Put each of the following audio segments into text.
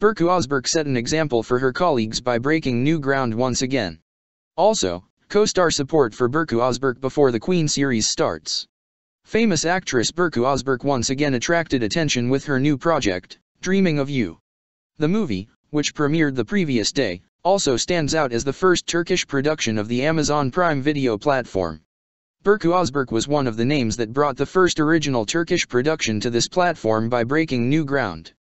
Burcu Özberk set an example for her colleagues by breaking new ground once again. Also, co-star support for Burcu Özberk before the Queen series starts. Famous actress Burcu Özberk once again attracted attention with her new project, Dreaming of You. The movie, which premiered the previous day, also stands out as the first Turkish production of the Amazon Prime Video platform. Burcu Özberk was one of the names that brought the first original Turkish production to this platform by breaking new ground.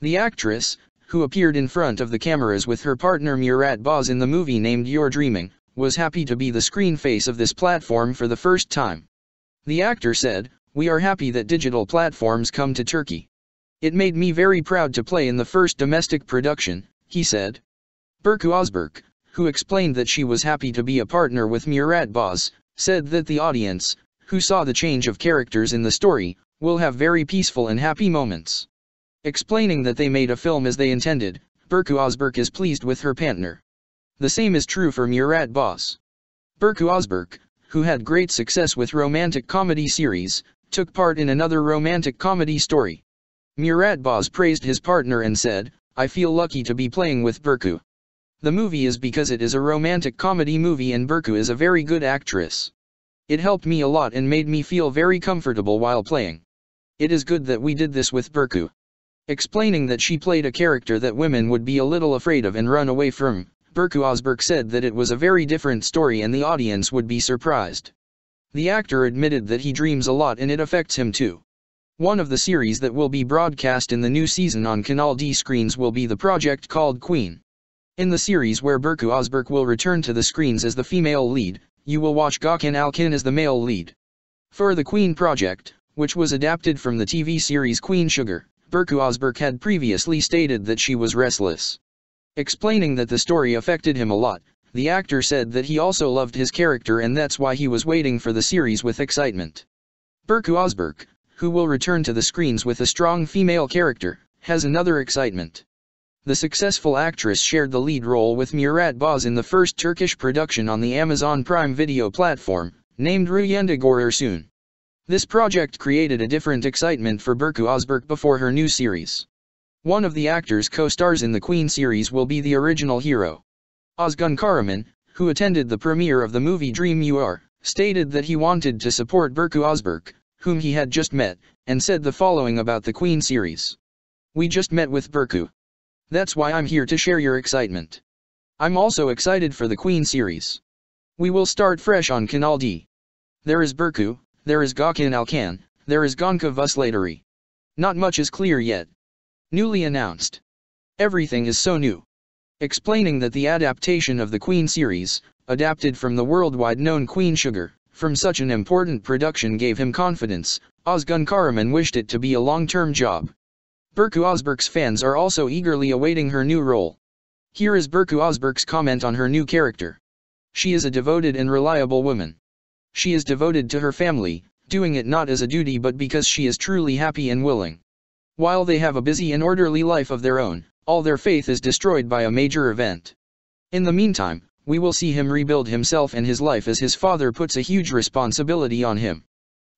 The actress, who appeared in front of the cameras with her partner Murat Boz in the movie named You're Dreaming, was happy to be the screen face of this platform for the first time. The actor said, We are happy that digital platforms come to Turkey. It made me very proud to play in the first domestic production, he said. Burcu Özberk, who explained that she was happy to be a partner with Murat Boz, said that the audience, who saw the change of characters in the story, will have very peaceful and happy moments. Explaining that they made a film as they intended, Burcu Özberk is pleased with her partner. The same is true for Murat Boz. Burcu Özberk, who had great success with romantic comedy series, took part in another romantic comedy story. Murat Boz praised his partner and said, I feel lucky to be playing with Burcu. The movie is because it is a romantic comedy movie and Burcu is a very good actress. It helped me a lot and made me feel very comfortable while playing. It is good that we did this with Burcu. Explaining that she played a character that women would be a little afraid of and run away from, Burcu Özberk said that it was a very different story and the audience would be surprised. The actor admitted that he dreams a lot and it affects him too. One of the series that will be broadcast in the new season on Kanal D screens will be the project called Queen. In the series where Burcu Özberk will return to the screens as the female lead, you will watch Gökhan Alkan as the male lead. For the Queen project, which was adapted from the TV series Queen Sugar, Burcu Özberk had previously stated that she was restless. Explaining that the story affected him a lot, the actor said that he also loved his character and that's why he was waiting for the series with excitement. Burcu Özberk, who will return to the screens with a strong female character, has another excitement. The successful actress shared the lead role with Murat Boz in the first Turkish production on the Amazon Prime Video platform, named Rüyanda Görürsün. This project created a different excitement for Burcu Özberk before her new series. One of the actors co-stars in the Queen series will be the original hero. Ozgun Karaman, who attended the premiere of the movie Dream You Are, stated that he wanted to support Burcu Özberk, whom he had just met, and said the following about the Queen series. We just met with Burcu. That's why I'm here to share your excitement. I'm also excited for the Queen series. We will start fresh on Kanal D. There is Burcu, there is Gökhan Alkan, there is Gonca Vuslateri. Not much is clear yet. Newly announced. Everything is so new. Explaining that the adaptation of the Queen series, adapted from the worldwide known Queen Sugar, from such an important production gave him confidence, Ozgun Karaman wished it to be a long-term job. Burcu Özberk's fans are also eagerly awaiting her new role. Here is Burcu Özberk's comment on her new character. She is a devoted and reliable woman. She is devoted to her family, doing it not as a duty but because she is truly happy and willing. While they have a busy and orderly life of their own, all their faith is destroyed by a major event. In the meantime, we will see him rebuild himself and his life as his father puts a huge responsibility on him.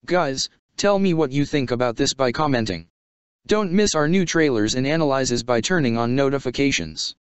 Guys, tell me what you think about this by commenting. Don't miss our new trailers and analyzes by turning on notifications.